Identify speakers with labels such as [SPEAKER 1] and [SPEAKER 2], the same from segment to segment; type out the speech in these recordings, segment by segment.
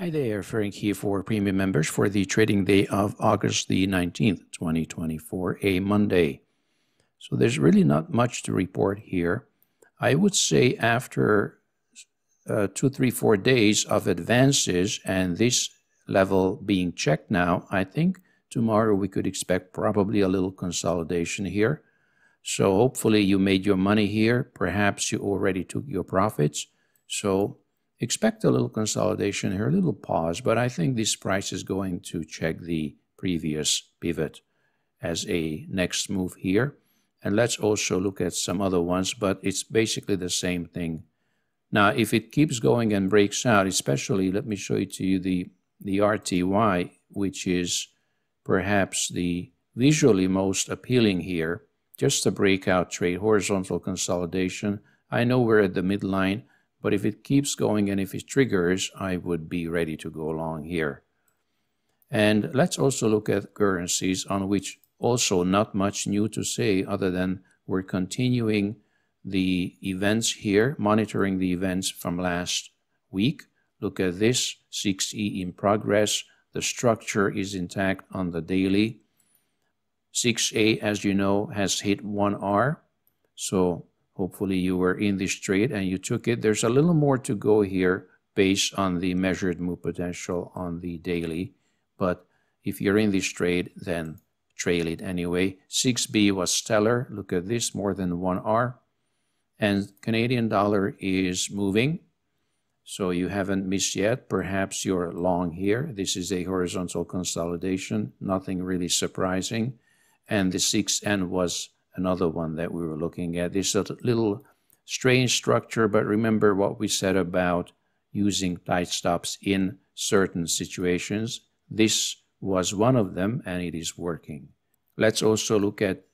[SPEAKER 1] Hi there, Frank here for premium members for the trading day of August the 19th, 2024, a Monday. So there's really not much to report here. I would say after uh, two, three, four days of advances and this level being checked now, I think tomorrow we could expect probably a little consolidation here. So hopefully you made your money here. Perhaps you already took your profits. So expect a little consolidation here, a little pause, but I think this price is going to check the previous pivot as a next move here. And let's also look at some other ones, but it's basically the same thing. Now, if it keeps going and breaks out, especially, let me show it to you the, the RTY, which is perhaps the visually most appealing here, just a breakout trade, horizontal consolidation. I know we're at the midline, but if it keeps going and if it triggers, I would be ready to go along here. And let's also look at currencies on which also not much new to say other than we're continuing the events here, monitoring the events from last week. Look at this, 6E in progress. The structure is intact on the daily. 6A, as you know, has hit 1R. So Hopefully you were in this trade and you took it. There's a little more to go here based on the measured move potential on the daily. But if you're in this trade, then trail it anyway. 6B was stellar. Look at this, more than 1R. And Canadian dollar is moving. So you haven't missed yet. Perhaps you're long here. This is a horizontal consolidation. Nothing really surprising. And the 6N was another one that we were looking at. This is a little strange structure, but remember what we said about using tight stops in certain situations. This was one of them, and it is working. Let's also look at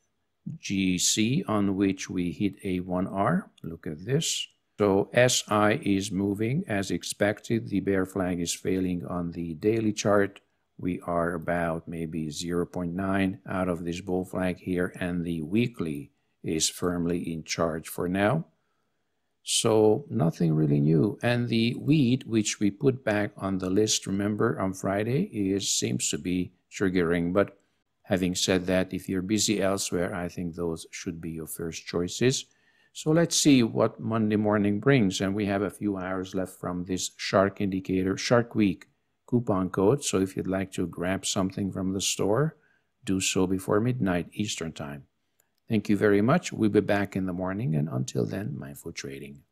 [SPEAKER 1] GC, on which we hit a 1R. Look at this. So SI is moving as expected. The bear flag is failing on the daily chart we are about maybe 0.9 out of this bull flag here and the weekly is firmly in charge for now. So nothing really new. And the wheat, which we put back on the list, remember, on Friday, is seems to be triggering. But having said that, if you're busy elsewhere, I think those should be your first choices. So let's see what Monday morning brings. And we have a few hours left from this shark indicator, shark week coupon code. So if you'd like to grab something from the store, do so before midnight Eastern Time. Thank you very much. We'll be back in the morning, and until then, mindful trading.